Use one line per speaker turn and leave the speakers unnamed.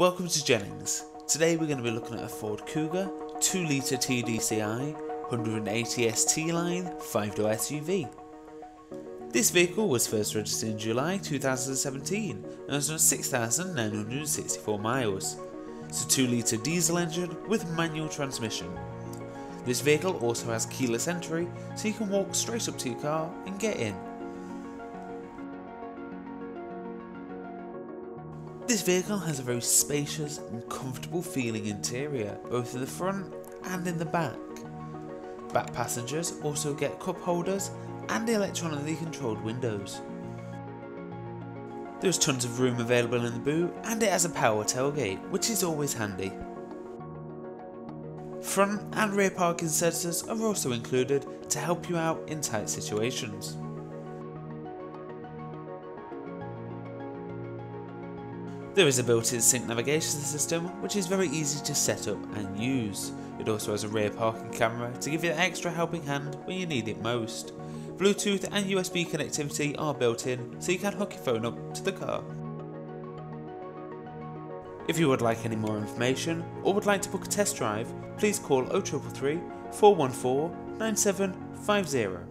Welcome to Jennings. Today we're going to be looking at a Ford Kuga, 2 litre TDCI 180 ST line 5 door SUV. This vehicle was first registered in July 2017 and has done 6,964 miles. It's a 2 litre diesel engine with manual transmission. This vehicle also has keyless entry so you can walk straight up to your car and get in. This vehicle has a very spacious and comfortable feeling interior, both in the front and in the back. Back passengers also get cup holders and electronically controlled windows. There's tons of room available in the boot and it has a power tailgate, which is always handy. Front and rear parking sensors are also included to help you out in tight situations. There is a built-in sync navigation system which is very easy to set up and use. It also has a rear parking camera to give you an extra helping hand when you need it most. Bluetooth and USB connectivity are built in so you can hook your phone up to the car. If you would like any more information or would like to book a test drive, please call 0333 414 9750.